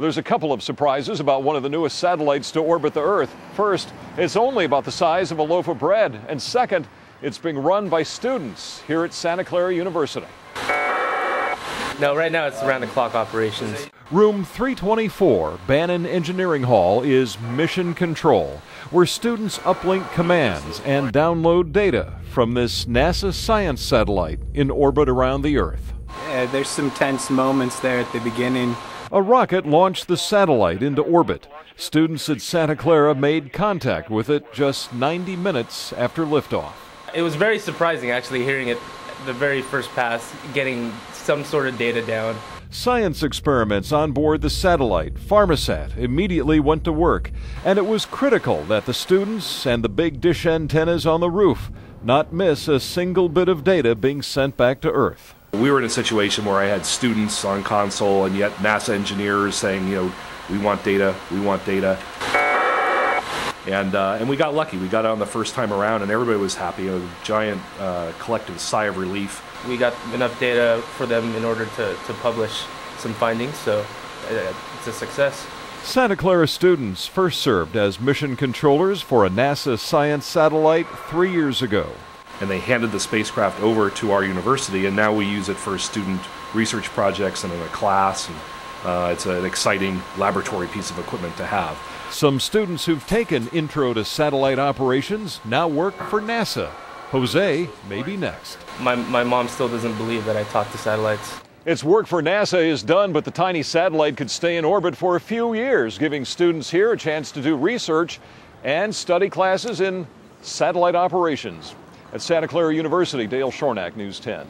There's a couple of surprises about one of the newest satellites to orbit the Earth. First, it's only about the size of a loaf of bread. And second, it's being run by students here at Santa Clara University. No, right now it's around the clock operations. Room 324, Bannan Engineering Hall, is Mission Control, where students uplink commands and download data from this NASA science satellite in orbit around the Earth. Yeah, there's some tense moments there at the beginning. A rocket launched the satellite into orbit. Students at Santa Clara made contact with it just 90 minutes after liftoff. It was very surprising actually hearing it the very first pass, getting some sort of data down. Science experiments on board the satellite, Pharmasat, immediately went to work, and it was critical that the students and the big dish antennas on the roof not miss a single bit of data being sent back to Earth. We were in a situation where I had students on console and yet NASA engineers saying, you know, we want data, we want data. And, uh, and we got lucky. We got on the first time around, and everybody was happy. A giant uh, collective sigh of relief. We got enough data for them in order to, to publish some findings, so uh, it's a success. Santa Clara students first served as mission controllers for a NASA science satellite three years ago. And they handed the spacecraft over to our university, and now we use it for student research projects and in a class. And uh, it's an exciting laboratory piece of equipment to have. Some students who've taken Intro to Satellite Operations now work for NASA. Jose may be next. My, my mom still doesn't believe that I talk to satellites. Its work for NASA is done, but the tiny satellite could stay in orbit for a few years, giving students here a chance to do research and study classes in satellite operations. At Santa Clara University, Dale Schornack, News 10.